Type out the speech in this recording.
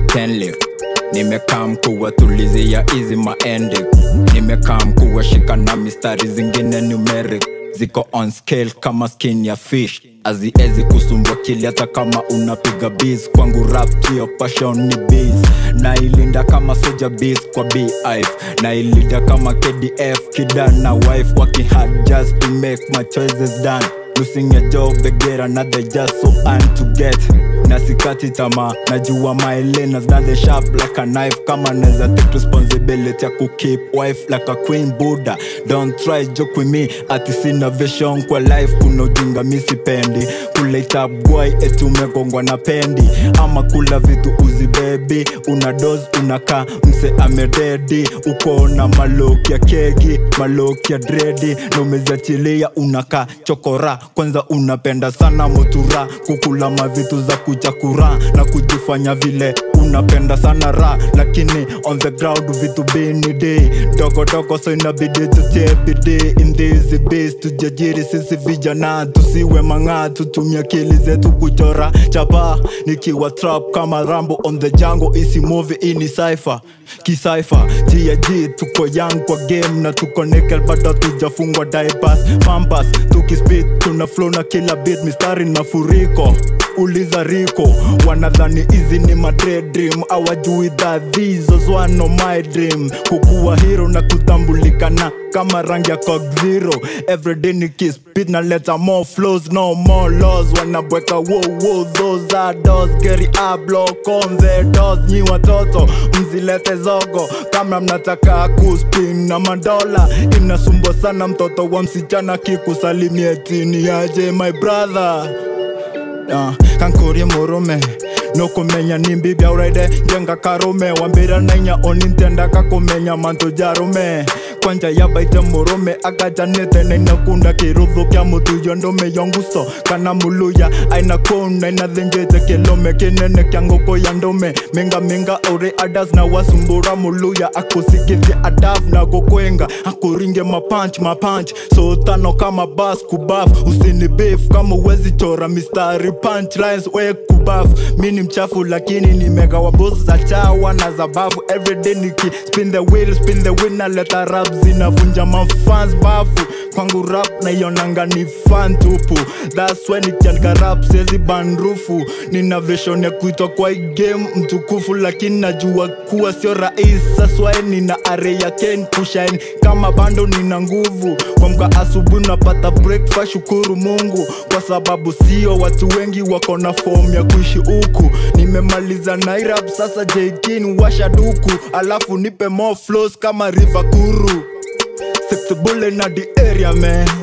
tenlip nimekaa mkuwa tulizia hizi maende. Nimekaa mkuwa shika na mistari zingine numeric. Ziko on scale kama skin ya fish. Aziezi kusumbwa kili hata kama unapiga bis kwangu rap tio passion ni bis nailinda kama soja bis kwa bif nailinda kama kdf kida na wife. Working hard just to make my choices done. Losing a job they get another just so and to get nasikati tamaa najua my lane as not the sharp like a knife. Kama neza take responsibility ya kukeep wife like a queen buddha. Don't try joke with me ati sina vision kwa life. Kuna ujinga misipendi kuleta bwai eti umegongwa na pendi. Ama kula vitu uzibebi una dos unakaa mse amededi uko na maloki ya kegi maloki ya dredi na umeziachilia unakaa chokora kwanza unapenda sana motura. Kukula mavitu za kuchakura na kujifanya vile. Unapenda sana ra lakini on the ground vitu binidi dogodogo so inabidi tutie bidii. In this base tujajiri sisi vijana. Tusiwe mang'aa tutumia akili zetu kuchora chapa. Nikiwa trap kama rambo on the jango isi movie ini cypher. Kisaifa gag tuko young kwa game na tuko nickel bado tujafungwa diapers. Pampas tukispit tuna flow na kila beat mistari na furiko uliza riko wanadhani hizi ni madre dream? Awajui that these my dream. Kukuwa hero na kutambulikana kama rangi ya cog zero. Everyday nikispit na leta more flows no more laws. Wanabweka wo wo those are doors geri block on the doors nyi watoto. Mzilete zogo kama mnataka kuspin na madola inasumbwa sana mtoto wa msichana kikusalimia tini aje my brother uh, kankurie murume nokumenya nimbi byaurede njenga karume wambira nainya onintenda kakumenya mantu jarume kwanja yabaite murume akajanite nainakunda kiruthu kya ndome yo nguso. Kana muluya aina kuna inathinjite kilome kinene kia ngoko ya ndume minga minga uri adas na wasumbura muluya akusikithie adav na gukwenga akuringe mapanch mapanch so tano kama bas kubaf. Usini beef kama uwezi chora mistari punchlines we kubaf mi ni mchafu lakini nimegawa bos za chawa na za bafu. Everyday niki spin the wheel spin the wheel na leta rap zinavunja mafans bafu. Kwangu rap naionanga ni fan tupu. Thats when nikiandika rap siezi banrufu nina vision ya kuitwa kwa game mtukufu lakini najua kuwa sio rais saswae nina are ya ken kushain. Kama bando nina nguvu. Kwamka asubuhi napata breakfast shukuru mungu. Kwa sababu sio watu wengi wako na fom ya kuishi huku. Nimemaliza nairab sasa jkin washa duku. Alafu nipe more flows kama river kuru. Sip na the area man